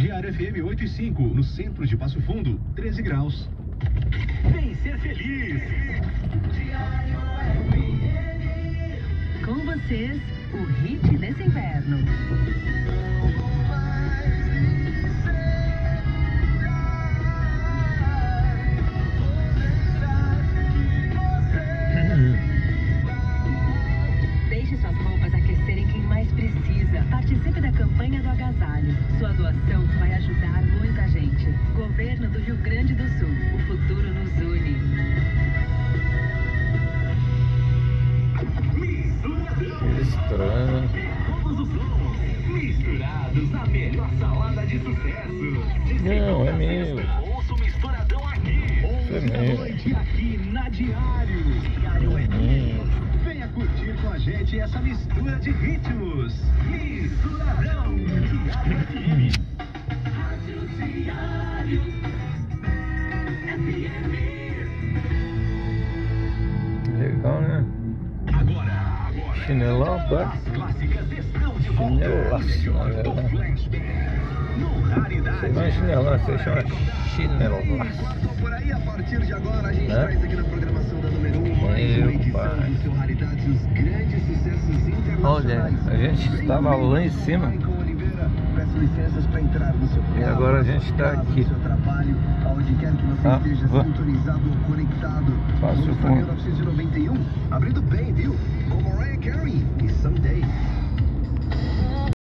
Diário FM 8 e 5, no centro de Passo Fundo, 13 graus. Vem ser feliz! Com vocês, o hit desse inverno. Melhor salada de sucesso. De Não, é meu. sexta, Ouça o misturadão aqui. é 11 da meu. noite aqui na Diário. Diário É meu. Venha curtir com a gente essa mistura de ritmos. Misturadão. Chinelão, tá? Volta. Chinelaço, na verdade. Raridades. Você não é chinelão, você chama chinelaço. Né? traz aqui na programação da número 1 mais Meu pai. Olha, a gente estava lá em cima. E agora a gente tá casa, aqui. Aonde quer que você Ah, esteja sintonizado ou conectado. Passo Vamos para Fundo. 1991, abrindo bem, viu? Com